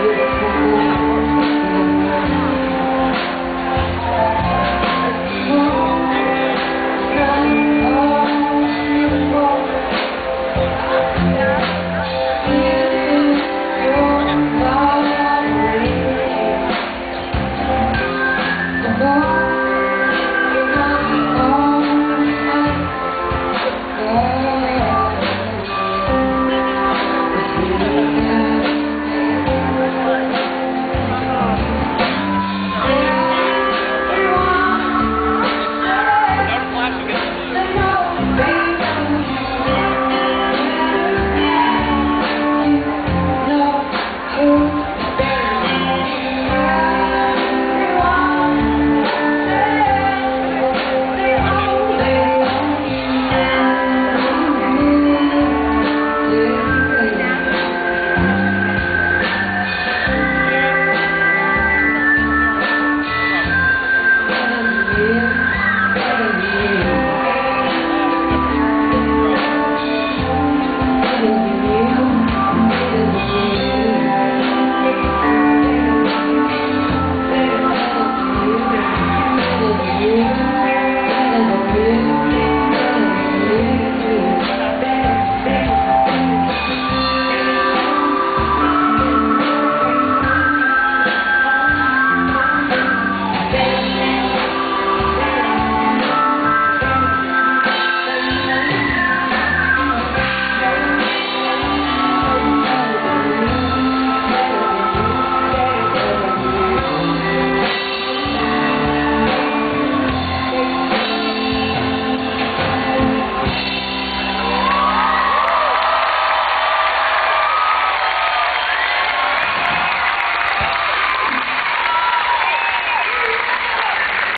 beautiful.